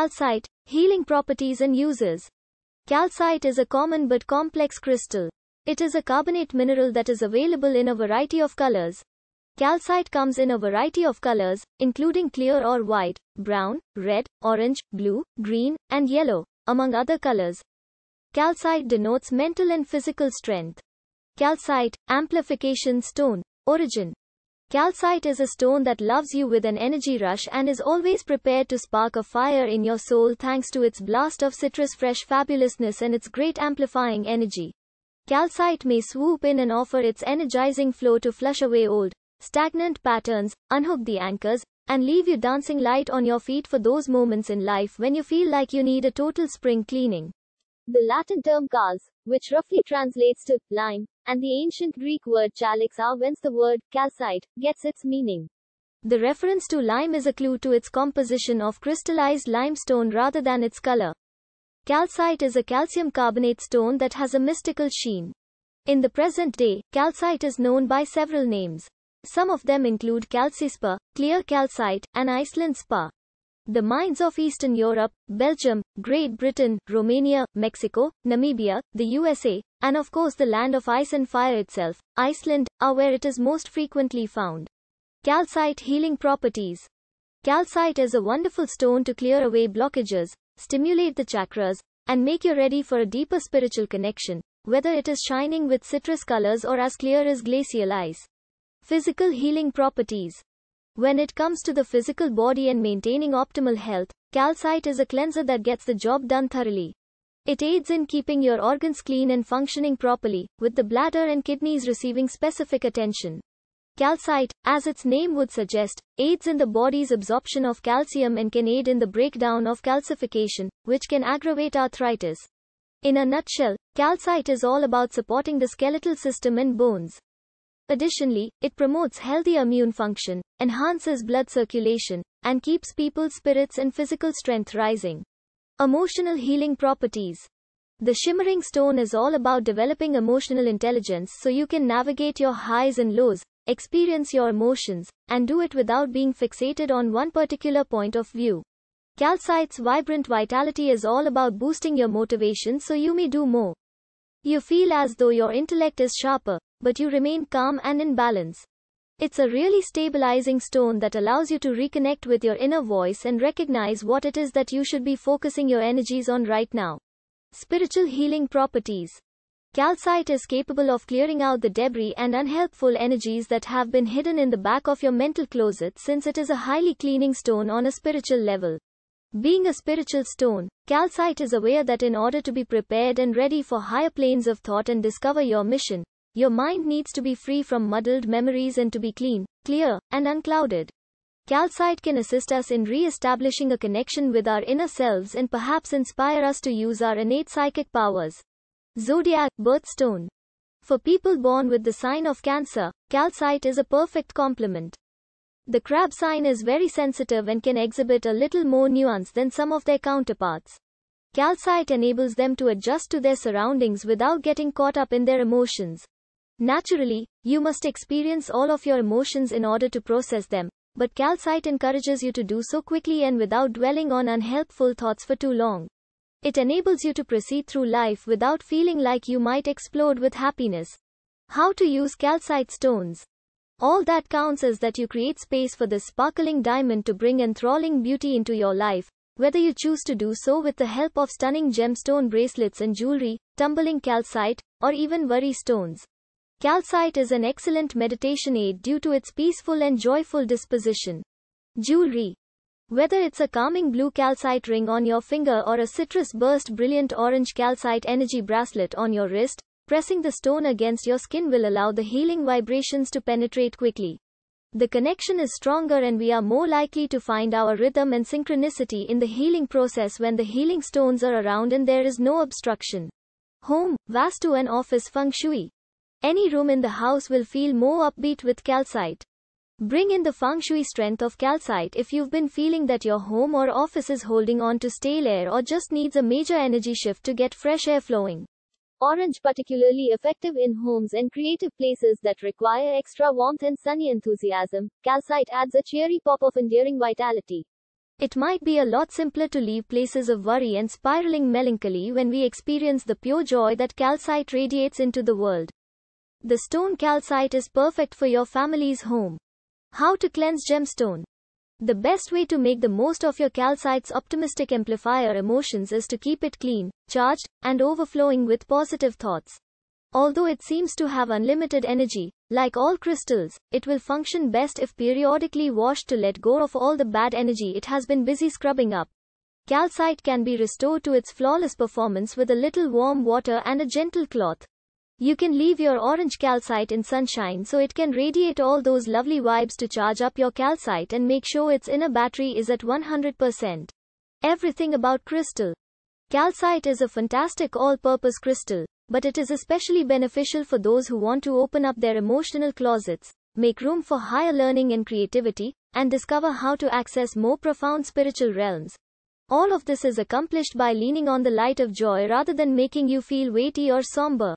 Calcite, healing properties and uses. Calcite is a common but complex crystal. It is a carbonate mineral that is available in a variety of colors. Calcite comes in a variety of colors, including clear or white, brown, red, orange, blue, green, and yellow, among other colors. Calcite denotes mental and physical strength. Calcite, amplification stone, origin. Calcite is a stone that loves you with an energy rush and is always prepared to spark a fire in your soul thanks to its blast of citrus fresh fabulousness and its great amplifying energy. Calcite may swoop in and offer its energizing flow to flush away old, stagnant patterns, unhook the anchors, and leave you dancing light on your feet for those moments in life when you feel like you need a total spring cleaning. The Latin term calx, which roughly translates to lime, and the ancient Greek word chalixa ah, whence the word calcite gets its meaning. The reference to lime is a clue to its composition of crystallized limestone rather than its color. Calcite is a calcium carbonate stone that has a mystical sheen. In the present day, calcite is known by several names. Some of them include calcispar, clear calcite, and Iceland spar. The mines of Eastern Europe, Belgium, Great Britain, Romania, Mexico, Namibia, the USA, and of course the land of ice and fire itself, Iceland, are where it is most frequently found. Calcite healing properties. Calcite is a wonderful stone to clear away blockages, stimulate the chakras, and make you ready for a deeper spiritual connection, whether it is shining with citrus colors or as clear as glacial ice. Physical healing properties. When it comes to the physical body and maintaining optimal health, calcite is a cleanser that gets the job done thoroughly. It aids in keeping your organs clean and functioning properly, with the bladder and kidneys receiving specific attention. Calcite, as its name would suggest, aids in the body's absorption of calcium and can aid in the breakdown of calcification, which can aggravate arthritis. In a nutshell, calcite is all about supporting the skeletal system and bones. Additionally, it promotes healthy immune function, enhances blood circulation, and keeps people's spirits and physical strength rising. Emotional healing properties. The shimmering stone is all about developing emotional intelligence so you can navigate your highs and lows, experience your emotions, and do it without being fixated on one particular point of view. Calcite's vibrant vitality is all about boosting your motivation so you may do more. You feel as though your intellect is sharper, but you remain calm and in balance. It's a really stabilizing stone that allows you to reconnect with your inner voice and recognize what it is that you should be focusing your energies on right now. Spiritual healing properties. Calcite is capable of clearing out the debris and unhelpful energies that have been hidden in the back of your mental closet since it is a highly cleaning stone on a spiritual level. Being a spiritual stone, calcite is aware that in order to be prepared and ready for higher planes of thought and discover your mission, your mind needs to be free from muddled memories and to be clean, clear, and unclouded. Calcite can assist us in re-establishing a connection with our inner selves and perhaps inspire us to use our innate psychic powers. Zodiac Birthstone For people born with the sign of Cancer, calcite is a perfect complement. The crab sign is very sensitive and can exhibit a little more nuance than some of their counterparts. Calcite enables them to adjust to their surroundings without getting caught up in their emotions. Naturally, you must experience all of your emotions in order to process them, but calcite encourages you to do so quickly and without dwelling on unhelpful thoughts for too long. It enables you to proceed through life without feeling like you might explode with happiness. How to use calcite stones. All that counts is that you create space for this sparkling diamond to bring enthralling beauty into your life, whether you choose to do so with the help of stunning gemstone bracelets and jewelry, tumbling calcite, or even worry stones. Calcite is an excellent meditation aid due to its peaceful and joyful disposition. Jewelry. Whether it's a calming blue calcite ring on your finger or a citrus burst brilliant orange calcite energy bracelet on your wrist, pressing the stone against your skin will allow the healing vibrations to penetrate quickly. The connection is stronger and we are more likely to find our rhythm and synchronicity in the healing process when the healing stones are around and there is no obstruction. Home, Vastu and office feng shui. Any room in the house will feel more upbeat with calcite. Bring in the feng shui strength of calcite if you've been feeling that your home or office is holding on to stale air or just needs a major energy shift to get fresh air flowing. Orange particularly effective in homes and creative places that require extra warmth and sunny enthusiasm. Calcite adds a cheery pop of endearing vitality. It might be a lot simpler to leave places of worry and spiraling melancholy when we experience the pure joy that calcite radiates into the world. The stone calcite is perfect for your family's home. How to cleanse gemstone? The best way to make the most of your calcite's optimistic amplifier emotions is to keep it clean, charged, and overflowing with positive thoughts. Although it seems to have unlimited energy, like all crystals, it will function best if periodically washed to let go of all the bad energy it has been busy scrubbing up. Calcite can be restored to its flawless performance with a little warm water and a gentle cloth. You can leave your orange calcite in sunshine so it can radiate all those lovely vibes to charge up your calcite and make sure its inner battery is at 100%. Everything about crystal. Calcite is a fantastic all-purpose crystal, but it is especially beneficial for those who want to open up their emotional closets, make room for higher learning and creativity, and discover how to access more profound spiritual realms. All of this is accomplished by leaning on the light of joy rather than making you feel weighty or somber.